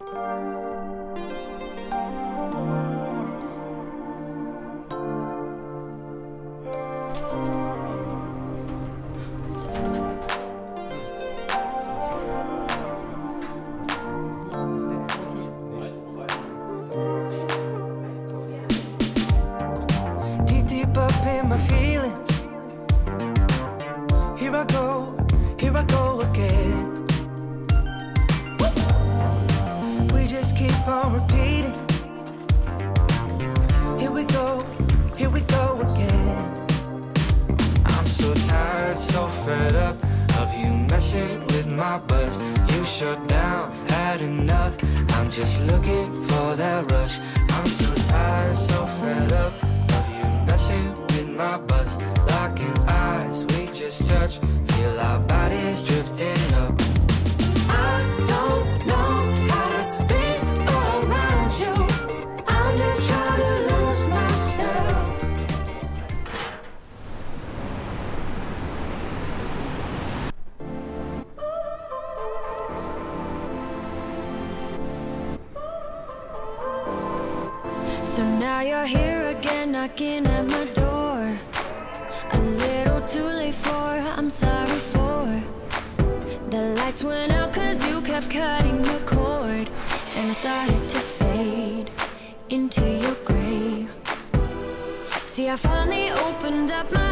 Deep, up in my feelings. Here I go, on repeating. Here we go, here we go again. I'm so tired, so fed up of you messing with my buzz. You shut down, had enough. I'm just looking for that rush. I'm so tired, so fed up of you messing with my buzz. Locking eyes, we just touch. Feel our bodies So now you're here again, knocking at my door. A little too late for, I'm sorry for. The lights went out cause you kept cutting the cord. And I started to fade into your gray. See, I finally opened up my.